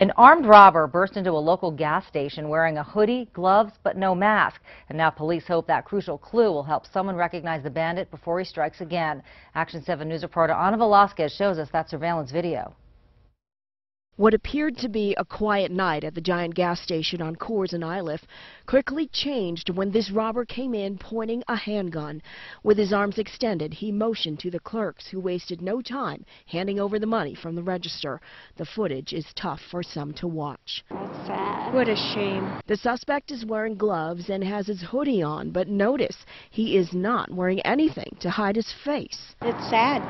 An armed robber burst into a local gas station wearing a hoodie, gloves, but no mask. And now police hope that crucial clue will help someone recognize the bandit before he strikes again. Action 7 News reporter Ana Velasquez shows us that surveillance video. What appeared to be a quiet night at the giant gas station on Coors and Iliff quickly changed when this robber came in pointing a handgun. With his arms extended, he motioned to the clerks who wasted no time handing over the money from the register. The footage is tough for some to watch. That's sad. What a shame. The suspect is wearing gloves and has his hoodie on, but notice he is not wearing anything to hide his face. It's sad.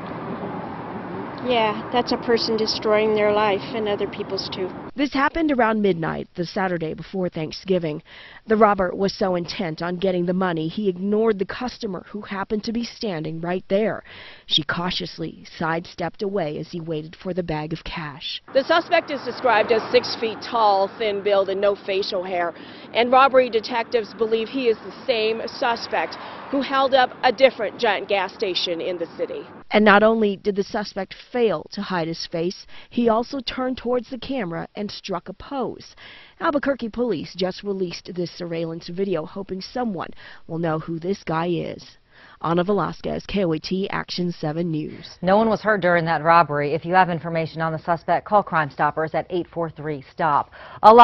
Yeah, that's a person destroying their life and other people's too. This happened around midnight, the Saturday before Thanksgiving. The robber was so intent on getting the money, he ignored the customer who happened to be standing right there. She cautiously sidestepped away as he waited for the bag of cash. The suspect is described as six feet tall, thin build, and no facial hair. And robbery detectives believe he is the same suspect who held up a different giant gas station in the city. And not only did the suspect fail to hide his face, he also turned towards the camera and struck a pose. Albuquerque police just released this surveillance video, hoping someone will know who this guy is. Ana Velasquez, KOAT Action 7 News. No one was hurt during that robbery. If you have information on the suspect, call Crime Stoppers at 843-STOP. A lot